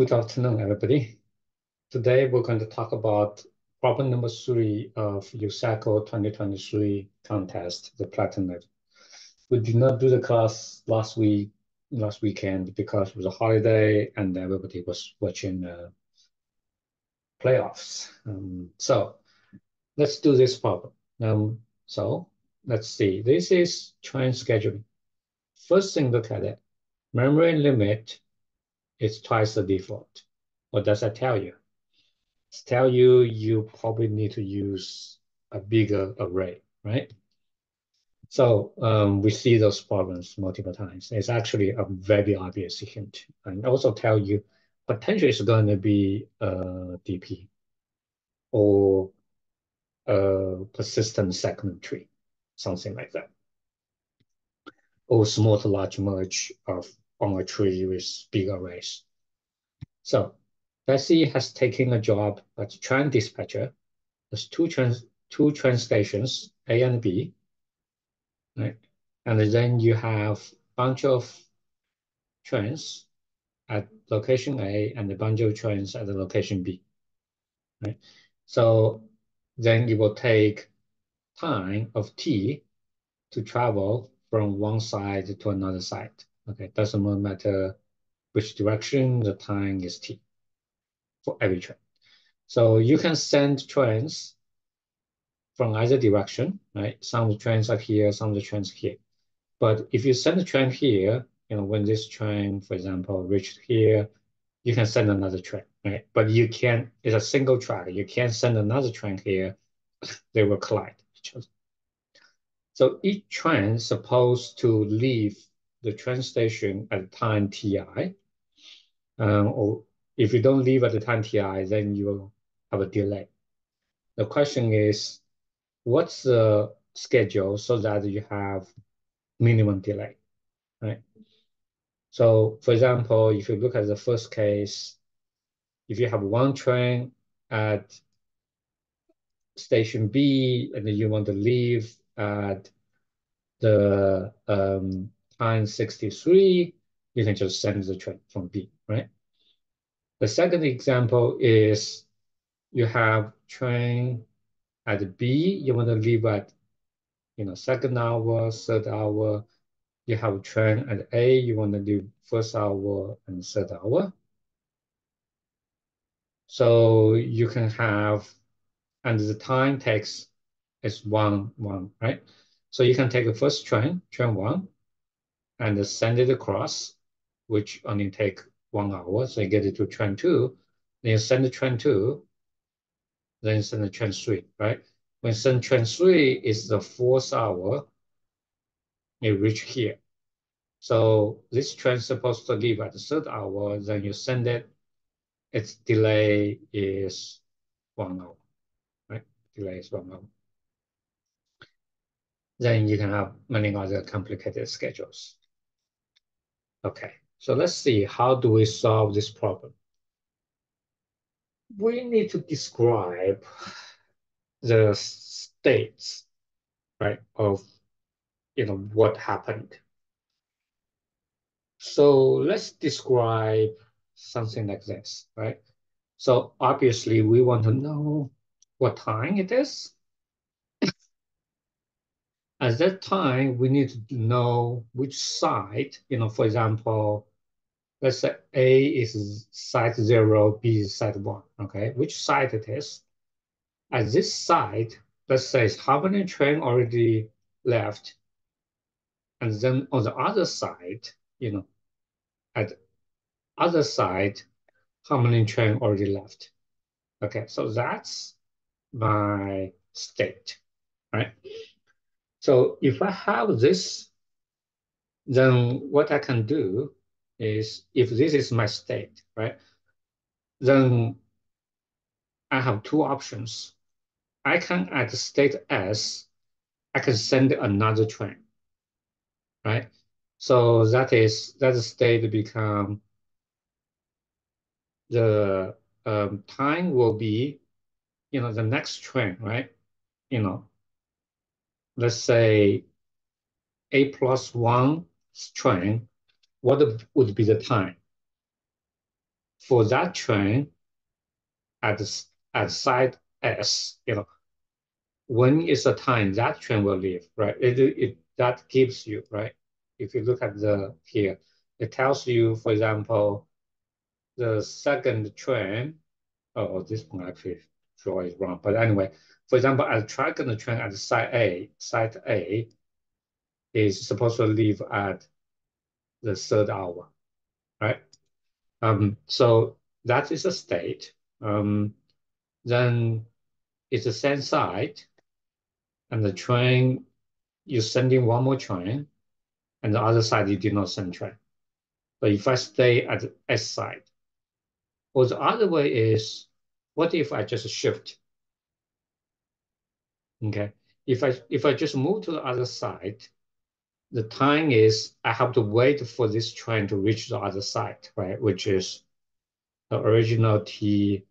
Good afternoon, everybody. Today we're going to talk about problem number three of USACO 2023 contest, the platinum. We did not do the class last week, last weekend because it was a holiday and everybody was watching uh, playoffs. Um, so let's do this problem. Um, so let's see. This is train scheduling. First thing, look at it. Memory limit is twice the default. What does that tell you? It's tell you you probably need to use a bigger array, right? So um, we see those problems multiple times. It's actually a very obvious hint. And also tell you potentially it's going to be a DP or a persistent segment tree, something like that. Or small to large merge of on a tree with big arrays. So Bessie has taken a job as train dispatcher. There's two train, two train stations, A and B, right? And then you have bunch of trains at location A and a bunch of trains at the location B, right? So then it will take time of t to travel from one side to another side. Okay, doesn't matter which direction, the time is t for every train. So you can send trains from either direction, right? Some of the trains are here, some of the trains here. But if you send a train here, you know, when this train, for example, reached here, you can send another train, right? But you can't, it's a single track. You can't send another train here. they will collide each other. So each train supposed to leave the train station at time ti. Um, or if you don't leave at the time ti, then you will have a delay. The question is, what's the schedule so that you have minimum delay, right? So for example, if you look at the first case, if you have one train at station B and you want to leave at the um, time 63, you can just send the train from B, right? The second example is you have train at B, you want to leave at you know second hour, third hour. You have train at A, you want to leave first hour and third hour. So you can have, and the time takes is one, one, right? So you can take the first train, train one, and send it across, which only take one hour. So you get it to train two, then you send the train two, then you send the train three, right? When send train three is the fourth hour, you reach here. So this train is supposed to leave at the third hour, then you send it, its delay is one hour, right? Delay is one hour. Then you can have many other complicated schedules. Okay, so let's see, how do we solve this problem? We need to describe the states, right, of, you know, what happened. So let's describe something like this, right? So obviously we want to know what time it is. At that time, we need to know which side, you know, for example, let's say A is side zero, B is side one, okay? Which side it is. At this side, let's say how many train already left. And then on the other side, you know, at other side, how many train already left. Okay, so that's my state, right? So if I have this, then what I can do is if this is my state, right? Then I have two options. I can at state S, I can send another train, right? So that is that state become the um, time will be, you know, the next train, right? You know, let's say a plus one train, what would be the time? for that train at, at side S, you know, when is the time that train will leave, right? It, it, that gives you, right? If you look at the here, it tells you, for example, the second train, oh, this one actually draw is wrong, but anyway, for example, track and the train at site A, site A is supposed to leave at the third hour, right? Um, so that is a state. Um, then it's the same side, and the train, you're sending one more train, and the other side you did not send train. But if I stay at S side, or the other way is, what if I just shift? Okay, if I if I just move to the other side, the time is I have to wait for this train to reach the other side, right? Which is the original t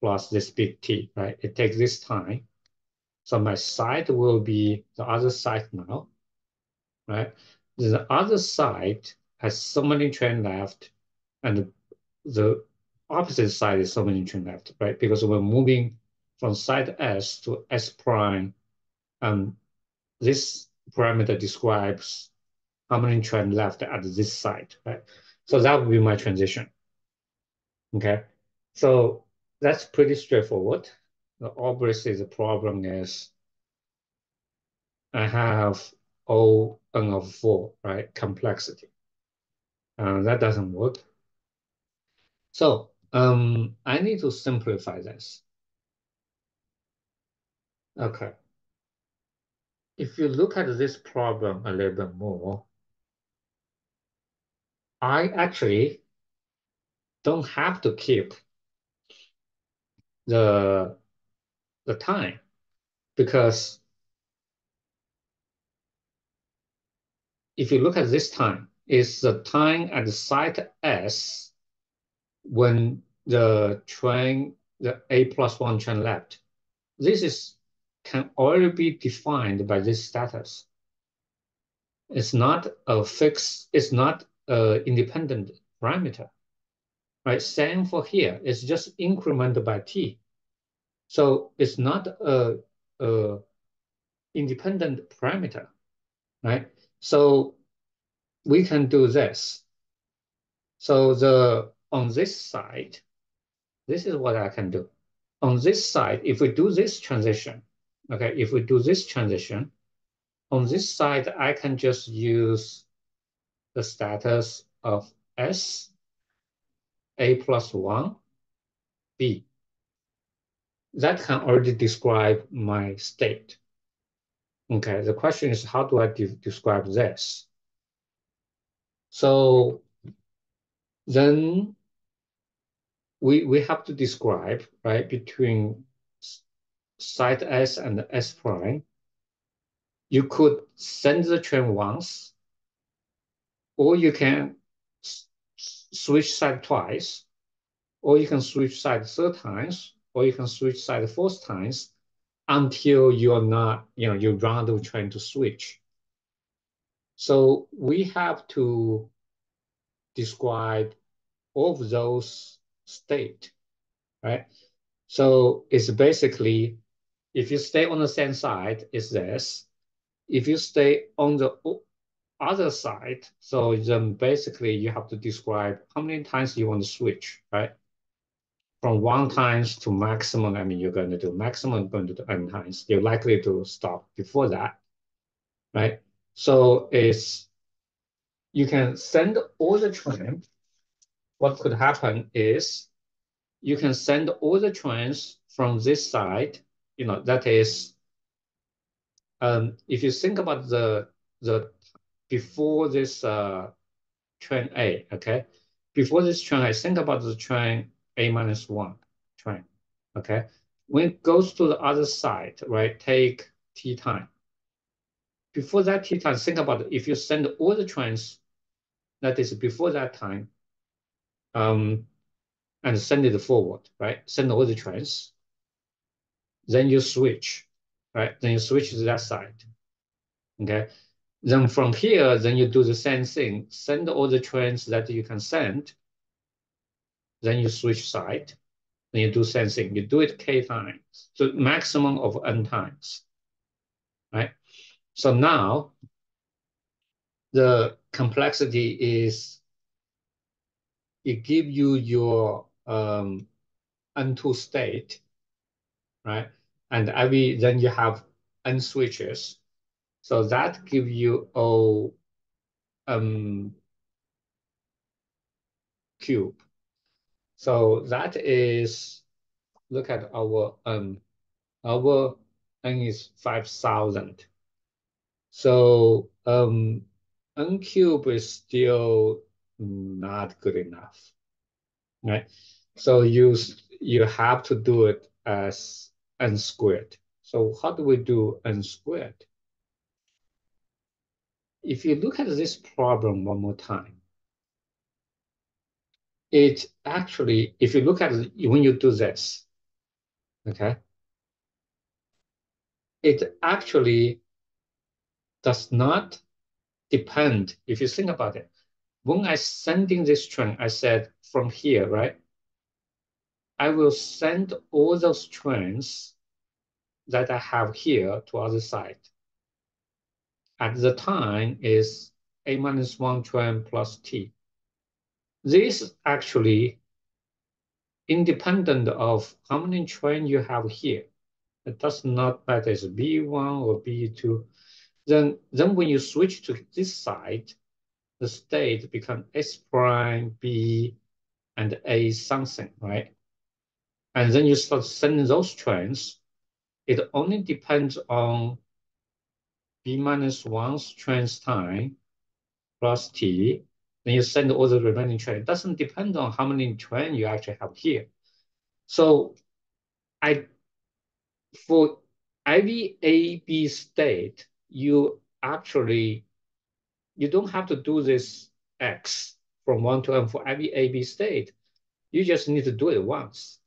plus this big T, right? It takes this time. So my side will be the other side now, right? The other side has so many train left, and the opposite side is so many train left, right? Because we're moving from side S to S prime, and this parameter describes how many train left at this side, right? So that would be my transition. Okay, so that's pretty straightforward. The obviously the problem is I have O n of four, right? Complexity. Uh, that doesn't work. So um, I need to simplify this. Okay. If you look at this problem a little bit more, I actually don't have to keep the the time because if you look at this time, is the time at the site S when the train, the A plus one train left. This is can already be defined by this status. It's not a fixed, it's not an independent parameter right? Same for here. It's just incremented by t. So it's not a, a independent parameter, right? So we can do this. So the on this side, this is what I can do. On this side, if we do this transition, okay, if we do this transition, on this side, I can just use the status of S a plus 1, B. That can already describe my state. Okay, the question is how do I de describe this? So then we, we have to describe, right, between site S and S prime. You could send the train once, or you can switch side twice, or you can switch side third times, or you can switch side fourth times until you're not, you know, you run out of trying to switch. So we have to describe all of those state, right? So it's basically, if you stay on the same side, it's this. If you stay on the other side, so then basically you have to describe how many times you want to switch, right? From one times to maximum, I mean, you're going to do maximum, going to do n times. You're likely to stop before that, right? So it's, you can send all the train. What could happen is you can send all the trains from this side, you know, that is, um, if you think about the, the before this uh, train A, okay? Before this train A, think about the train A minus one train, okay? When it goes to the other side, right, take T time. Before that T time, think about it. if you send all the trains, that is before that time, um, and send it forward, right? Send all the trains. Then you switch, right? Then you switch to that side, okay? Then from here, then you do the same thing. Send all the trains that you can send. then you switch side, then you do same thing. You do it k times, so maximum of n times, right? So now the complexity is it give you your um, N2 state, right? And every then you have N switches. So that give you a um, cube. So that is, look at our, um, our N is 5,000. So um, N cube is still not good enough, right? So you, you have to do it as N squared. So how do we do N squared? If you look at this problem one more time, it actually, if you look at it, when you do this, okay, it actually does not depend, if you think about it, when I sending this train, I said from here, right? I will send all those trains that I have here to other side. At the time is a minus one train plus t. This actually independent of how many train you have here. It does not matter it's B1 or B2. Then, then when you switch to this side, the state become S prime, B, and A something, right? And then you start sending those trains. It only depends on B minus one's train's time plus T. Then you send all the remaining train. It doesn't depend on how many train you actually have here. So I, for every A, B state, you actually you don't have to do this X from one to n for every AB state. You just need to do it once.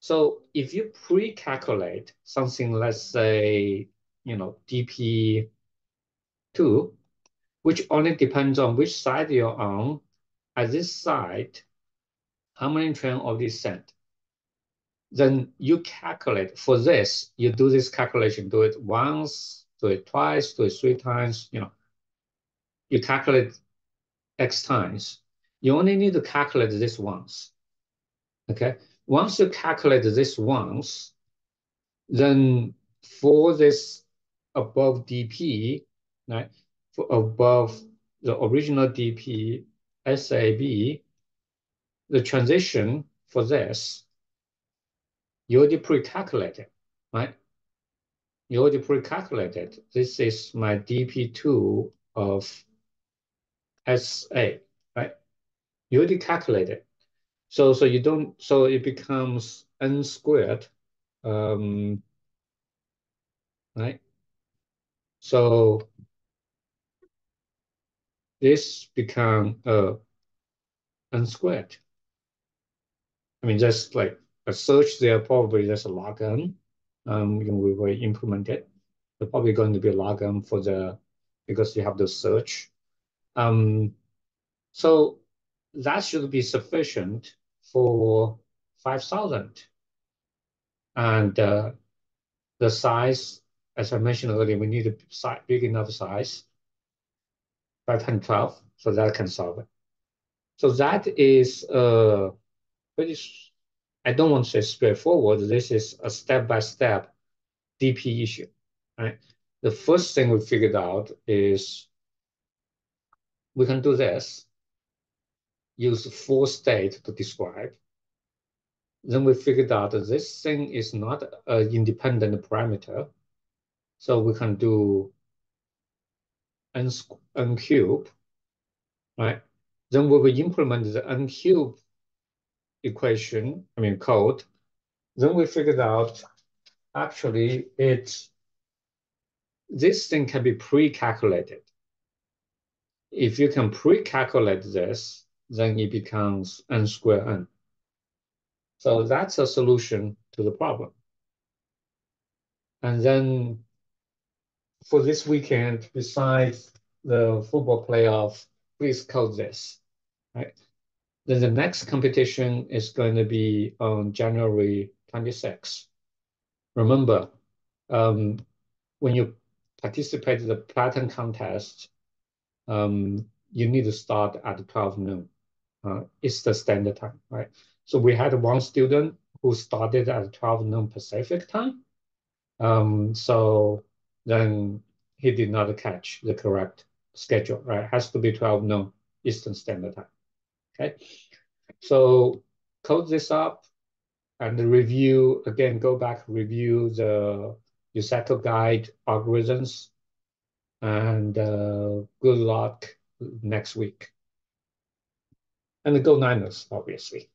So if you pre-calculate something, let's say, you know, DP2, which only depends on which side you're on, at this side, how many train already sent? Then you calculate for this, you do this calculation, do it once, do it twice, do it three times, you know, you calculate x times. You only need to calculate this once. Okay. Once you calculate this once, then for this above dp, right, for above the original dp SAB, the transition for this, you already pre-calculated, right? You already pre-calculated. This is my dp2 of SA, right? You already calculated. So so you don't so it becomes n squared, um, right? So this become uh, n squared. I mean, just like a search there, probably there's a log n. Um, we will implement it. There's probably going to be a log n for the because you have the search. Um, so that should be sufficient for 5,000. And uh, the size, as I mentioned earlier, we need a big enough size, 512, so that can solve it. So that is uh, pretty, I don't want to say straightforward. This is a step-by-step -step DP issue, right? The first thing we figured out is we can do this, use full state to describe. Then we figured out this thing is not an independent parameter. So we can do n, n cube, right? Then we will implement the n cube equation, I mean code. Then we figured out actually it's this thing can be pre-calculated if you can pre-calculate this, then it becomes n square n. So that's a solution to the problem. And then for this weekend, besides the football playoff, please code this, right? Then the next competition is going to be on January 26th. Remember, um, when you participate in the Platinum contest, um, you need to start at 12 noon. Uh, it's the standard time, right? So we had one student who started at 12 noon Pacific time. Um, so then he did not catch the correct schedule, right? Has to be 12 noon Eastern Standard Time. Okay. So code this up and review, again, go back, review the USACO guide algorithms and uh, good luck next week. And go Niners, obviously.